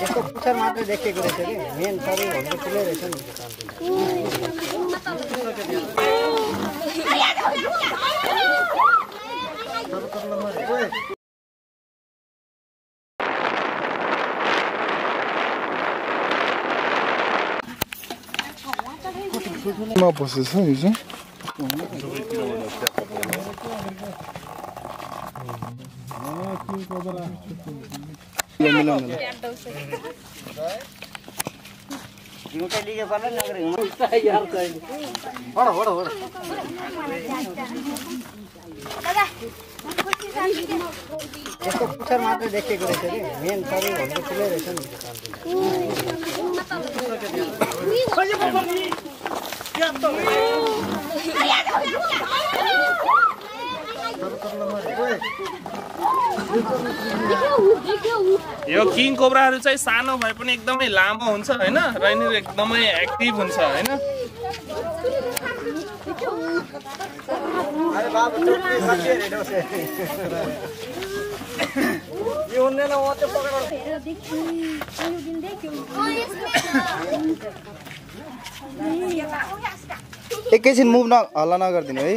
यसको पुच्छर मात्रै देखेको रहेछ कि मेन सबैभन्दा ठुलै रहेछ नि कामले मा बसेछ यसको पुच्छर मात्रै देखेको रहेछ कि मेन सबैभन्दा ठुलै रहेछ नि यो किङ कोब्राहरू चाहिँ सानो भए पनि एकदमै लामो हुन्छ होइन? र यिनीहरू एकदमै एक्टिभ हुन्छ होइन? एकैछिन मुभ न हल्ला नगरिदिनु है।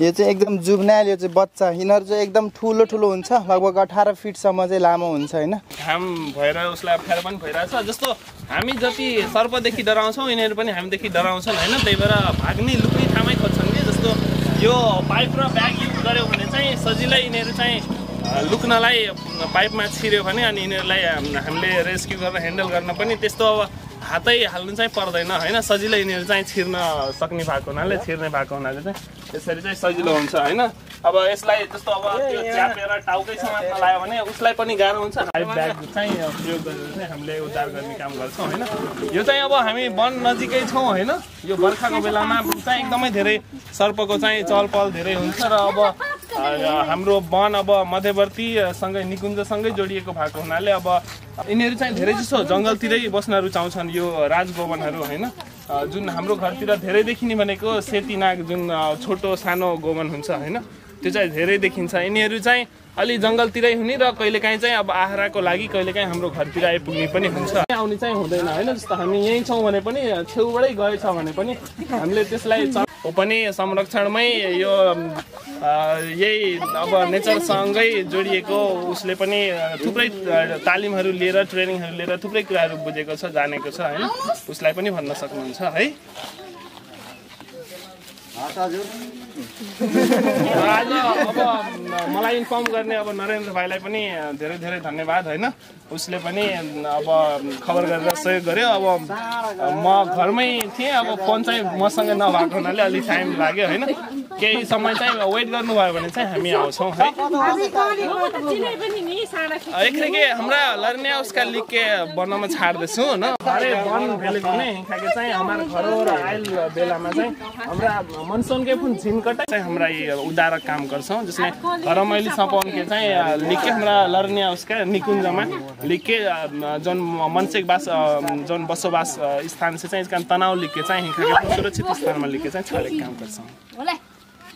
यो चाहिँ एकदम जुग्नाइल यो चाहिँ बच्चा। यिनीहरू चाहिँ एकदम ठुलो ठुलो हुन्छ। लगभग अठार फिटसम्म चाहिँ लामो हुन्छ होइन? घाम भएर उसलाई अप्ठ्यारो पनि भइरहेछ। जस्तो हामी जति सर्पदेखि डराउँछौँ यिनीहरू पनि हामीदेखि डराउँछन् होइन? त्यही भएर भाग्ने लुक्ने ठाउँमै खोज्छन् कि? जस्तो यो पाइप र ब्याग युज गऱ्यो भने चाहिँ सजिलै यिनीहरू चाहिँ लुक्नलाई पाइपमा छिर्यो भने अनि यिनीहरूलाई हामीले रेस्क्यु गर्न ह्यान्डल गर्न पनि त्यस्तो अब हातै हाल्नु चाहिँ पर्दैन होइन? सजिलै यिनीहरू चाहिँ छिर्न सक्ने भएको हुनाले छिर्ने भएको हुनाले चाहिँ त्यसरी चाहिँ सजिलो हुन्छ होइन? अब यसलाई जस्तो अब त्यो च्यापेर टाउकै समात्न लगायो भने उसलाई पनि गाह्रो हुन्छ। हाइट ब्याग चाहिँ प्रयोग गरेर चाहिँ हामीले उद्धार गर्ने काम गर्छौँ होइन? यो चाहिँ अब हामी वन नजिकै छौँ होइन? यो बर्खाको बेलामा चाहिँ एकदमै धेरै सर्पको चाहिँ चहल पहल धेरै हुन्छ र अब हाम्रो वन अब मध्यवर्ती सँगै निकुञ्जसँगै जोडिएको भएको हुनाले अब यिनीहरू चाहिँ धेरै जसो जङ्गलतिरै बस्न रुचाउँछन् यो राजगोवनहरू होइन? जुन हाम्रो घरतिर धेरै देखिने भनेको सेती नाग जुन छोटो सानो गोवन हुन्छ होइन? त्यो चाहिँ धेरै देखिन्छ। यिनीहरू चाहिँ अलि जङ्गलतिरै हुने र कहिलेकाहीँ चाहिँ अब आहाराको लागि कहिलेकाहीँ हाम्रो घरतिर आइपुग्ने पनि हुन्छ। आउने चाहिँ हुँदैन होइन? जस्तो हामी यहीँ छौँ भने पनि छेउबाटै गएछ भने पनि हामीले त्यसलाई पनि संरक्षणमै यो यही अब नेचरसँगै जोडिएको उसले पनि थुप्रै तालिमहरू लिएर ट्रेनिङहरू लिएर थुप्रै कुराहरू बुझेको छ जानेको छ होइन? उसलाई पनि भन्न सक्नुहुन्छ है? आज अब मलाई इन्फर्म गर्ने अब नरेन्द्र भाइलाई पनि धेरै धेरै धन्यवाद होइन? उसले पनि अब खबर गरेर सहयोग गर्यो। अब म घरमै थिएँ अब फोन चाहिँ मसँग नभएको हुनाले अलिक टाइम लाग्यो होइन? केही समय चाहिँ वेट गर्नुभयो भने चाहिँ हामी आउँछौँ है पनि नि एकखेके हाम्रा लड़ने उसका लिख के वन में छाड़ देसु न। अरे वन भेले भने हिंखाके चाहिँ हमारा घरौर आयल बेलामा चाहिँ हाम्रा मनसोन के फुन झिनकटा चाहिँ हाम्रा ये उदारक काम गर्छौँ जसले घर मैले सपाउन के चाहिँ अ, लिख के हाम्रा लड़ने उसका निकुञ्जमा लिख के अ, जौन मनसेक बास जौन बसोबास स्थान चाहिँ इसका तनाव लिख के चाहिँ हिंखाके सुरक्षित स्थानमा लिख के चाहिँ छाडेको काम गर्छौँ होला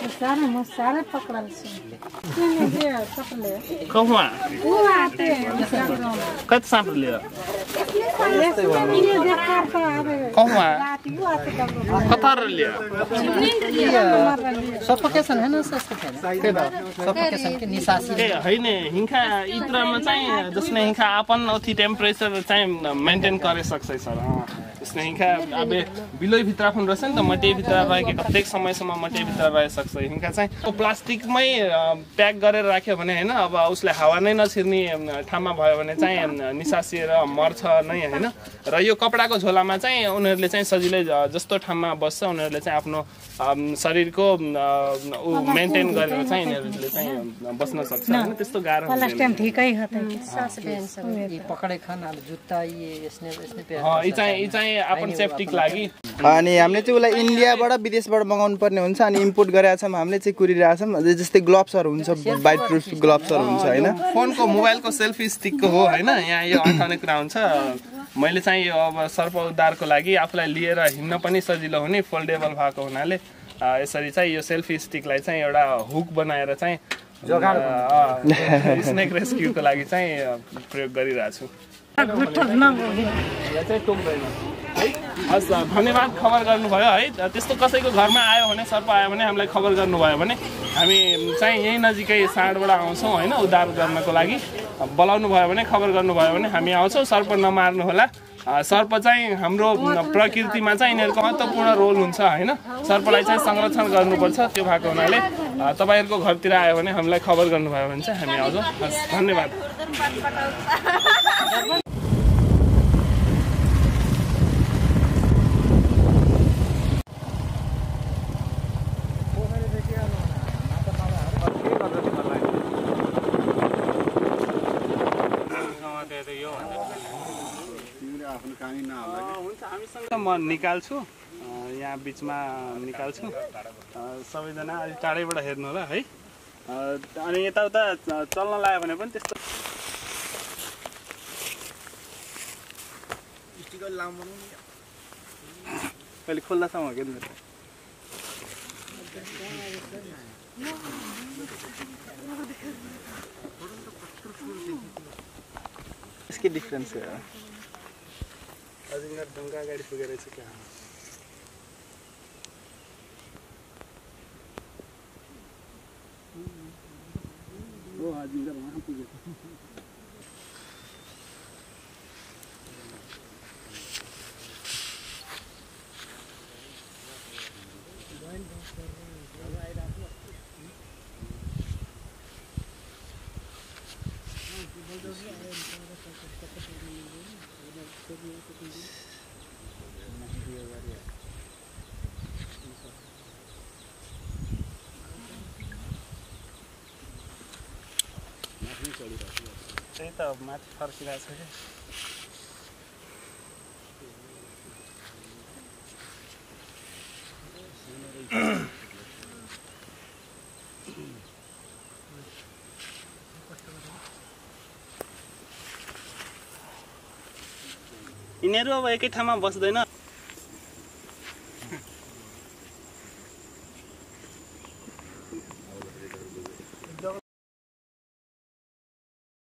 सारे म सारे पकड़ल कति साँप लिएर ये देखा तो आवे कहुँ रात यु आते कब कतार लिएर सफोकेशन है ना सफोकेशन के निसासी ए होइन हिंखा इत्रमा चाहिँ जसले हिंखा आपन अथी टेम्परेचर चाहिँ मेन्टेन करे सक्छ सर हिँखा अब बिलोभित्र पनि रहेछ नि त मटेभित्र रहेको कतेक समयसम्म मटेभित्र रहिसक्छ हिँखा चाहिँ प्लास्टिकमै प्याक गरेर राख्यो भने होइन अब उसले हावा नै नछिर्ने ठाउँमा भयो भने चाहिँ निसासिएर मर्छ नै होइन। र यो कपडाको झोलामा चाहिँ उनीहरूले चाहिँ सजिलै जस्तो ठाउँमा बस्छ उनीहरूले चाहिँ आफ्नो शरीरको ऊ मेन्टेन गरेर चाहिँ यिनीहरूले चाहिँ बस्न सक्छ होइन त्यस्तो गाह्रो ठिकै ये चाहिँ यी चाहिँ आफ्नो सेफ्टीको लागि। अनि हामीले चाहिँ उसलाई इन्डियाबाट विदेशबाट मगाउनु पर्ने हुन्छ अनि इम्पोर्ट गरेका छौँ हामीले चाहिँ कुरिरहेको छौँ। अझै जस्तै ग्लोभ्सहरू हुन्छ बाइट प्रुफ ग्लोभ्सहरू हुन्छ होइन? फोनको मोबाइलको सेल्फी स्टिकको हो होइन? यहाँ यो अठाउने कुरा हुन्छ। मैले चाहिँ यो अब सर्प उद्धारको लागि आफूलाई लिएर हिँड्न पनि सजिलो हुने फोल्डेबल भएको हुनाले यसरी चाहिँ यो सेल्फी स्टिकलाई चाहिँ एउटा हुक बनाएर चाहिँ स्नेक रेस्क्युको लागि चाहिँ प्रयोग गरिरहेको छु है हस् धन्यवाद खबर गर्नुभयो है। त्यस्तो कसैको घरमा आयो भने सर्प आयो भने हामीलाई खबर गर्नुभयो भने हामी चाहिँ यहीँ नजिकै साँडबाट आउँछौँ होइन उद्धार गर्नको लागि। बोलाउनु भयो भने खबर गर्नुभयो भने हामी आउँछौँ। सर्प नमार्नु होला सर्प चाहिँ हाम्रो प्रकृतिमा चाहिँ यिनीहरूको महत्त्वपूर्ण रोल हुन्छ होइन। सर्पलाई चाहिँ संरक्षण गर्नुपर्छ। त्यो भएको हुनाले तपाईँहरूको घरतिर आयो भने हामीलाई खबर गर्नुभयो भने चाहिँ हामी आउँछौँ। हस् धन्यवाद। म निकाल्छु। यहाँ बिचमा निकाल्छु। सबैजना अलिक टाढैबाट हेर्नु होला है। अनि यताउता चल्न लाग्यो भने पनि त्यस्तो। कहिले खोल्दासम्म के यसकै डिफ्रेन्स अजून यार दंगा गाडी फिरायचं काय? हो अजून वहाँ पूजा त्यही त माथि फर्किरहेको छ यिनीहरू अब एकै ठाउँमा बस्दैन।